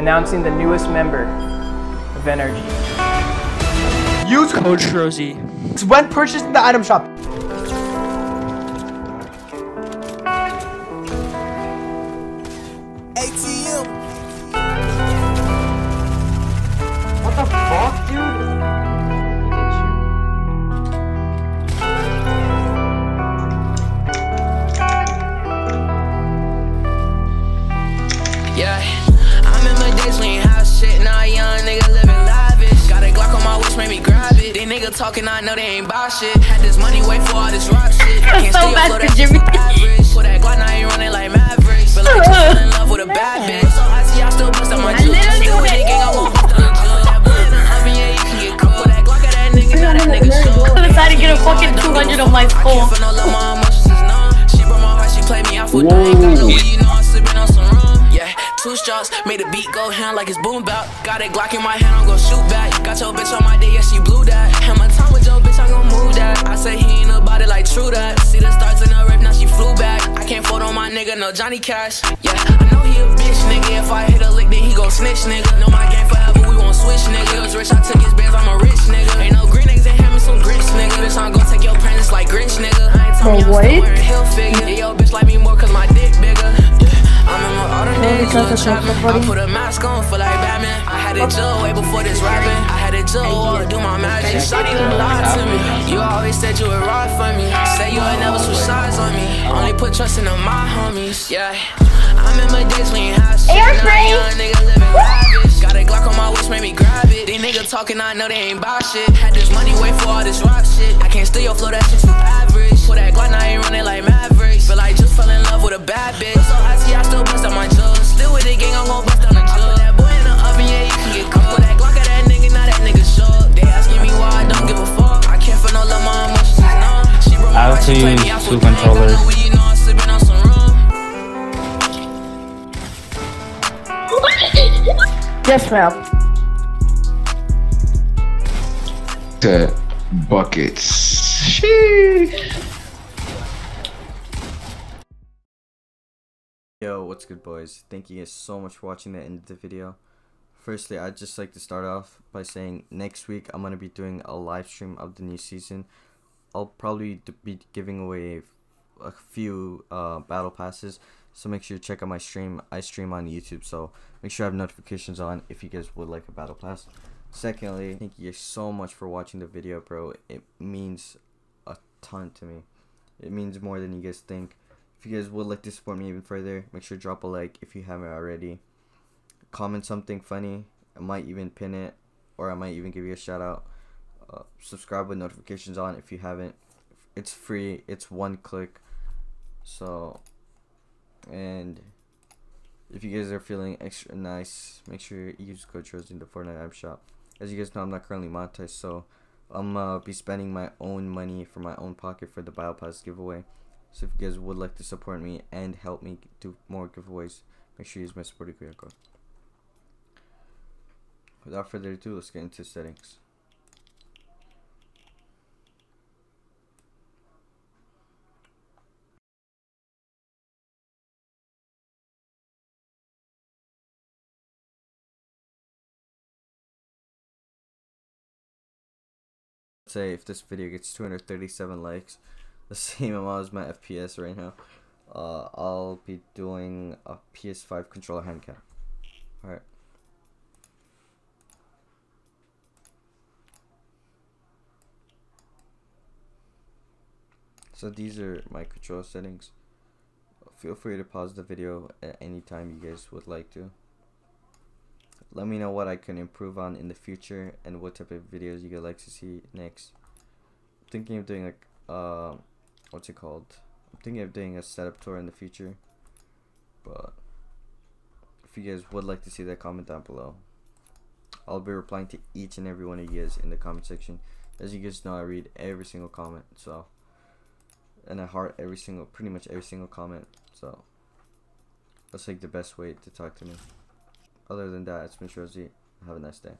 announcing the newest member of NRG. Use Code Sherozee. when purchased in the item shop. ATM. What the fuck, dude? Yeah, I remember days when you have shit, now a young nigga living lavish. Got a Glock on my waist, made me grab it. They nigga talking, I know they ain't buy shit. Had this money, wait for all this rock shit. Can't so steal bad flow, for that Jimmy. average. Put that Glock, now you running like Mavericks. Feel like you fell in love with a bad bitch. So I see I still bust on my I juice. literally Still with did the it. gang, I won't bust on the juice. That boy in the oven, yeah, you can get cooked. Put that Glock at that nigga, now that nigga shook. I decided to get a fucking 200 on my I can't feel no love, my emotions is numb. She broke my heart, she played me out for I made the beat go hand like it's boom bap. Got a Glock in my hand, I'm gon' shoot back. Got your bitch on my day, yeah, she blew that. And my time with your bitch, I'm gon' move that. I say he ain't about it like true that. See the stars in the rip, now she flew back. I can't fold on my nigga, no Johnny Cash. Yeah, I know he a bitch, nigga. If I hit a lick, then he gon' snitch, nigga. Know my game forever, we won't switch, nigga. He was rich, I took his bands, I'm a rich nigga. Ain't no green eggs days, because little it's so trapping. funny. I put a mask on, feel like Batman. I had it Joe way before this rapping. I had it Joe, oh, do my magic. Shawty done lied to me. You always said you would ride for me. Say you would never switch sides on me. Only put trust in my homies. Yeah. I remember days when you had shit. Air Now train. young nigga living lavish. Got a Glock on my waist, made me grab it. These niggas talking, I know they ain't buy shit. Had this money, wait for all this rock shit. I can't steal your flow, that shit too average. Put that Glock, now I ain't running like Mavericks. Feel like just fell in love with a bad bitch. On some rum. Yes, ma'am. to buckets. Sheesh. Yo, what's good boys? Thank you guys so much for watching the end of the video. Firstly, I'd just like to start off by saying next week I'm going to be doing a live stream of the new season. I'll probably be giving away a few uh, battle passes, so make sure you check out my stream. I stream on YouTube, so make sure I have notifications on if you guys would like a battle pass. Secondly, thank you so much for watching the video, bro. It means a ton to me. It means more than you guys think. If you guys would like to support me even further, make sure to drop a like if you haven't already. Comment something funny. I might even pin it, or I might even give you a shout out. Subscribe with notifications on if you haven't. It's free. It's one click. So, and if you guys are feeling extra nice, make sure you use code Trojan in the Fortnite app shop. As you guys know, I'm not currently monetized, so I'm uh, be spending my own money from my own pocket for the Battle Pass giveaway. So if you guys would like to support me and help me do more giveaways, make sure you use my supported QR code. Without further ado, let's get into settings. Say if this video gets 237 likes, the same amount as my FPS right now, uh, I'll be doing a PS5 controller hand cam. Alright. So these are my control settings. Feel free to pause the video at any time you guys would like to. Let me know what I can improve on in the future and what type of videos you guys like to see next. I'm thinking of doing like uh, what's it called? I'm thinking of doing a setup tour in the future. But if you guys would like to see that, comment down below. I'll be replying to each and every one of you guys in the comment section. As you guys know, I read every single comment. So and I heart every single, pretty much every single comment. So that's like the best way to talk to me. Other than that, it's been Sherozee. Have a nice day.